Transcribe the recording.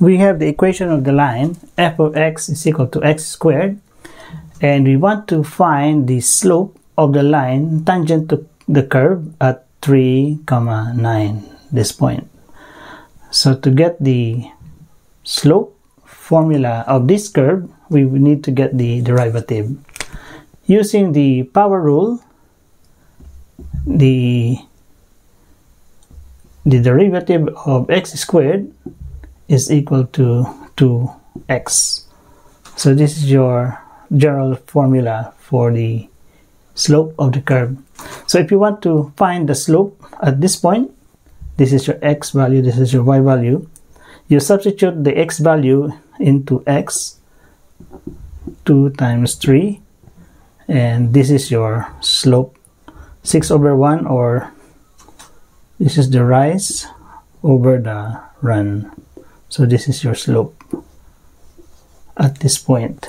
we have the equation of the line f of x is equal to x squared and we want to find the slope of the line tangent to the curve at 3 comma 9 this point. So to get the slope formula of this curve we need to get the derivative. Using the power rule the the derivative of x squared is equal to 2x. So this is your general formula for the slope of the curve. So if you want to find the slope at this point, this is your x value, this is your y value, you substitute the x value into x, 2 times 3, and this is your slope, 6 over 1 or this is the rise over the run so this is your slope at this point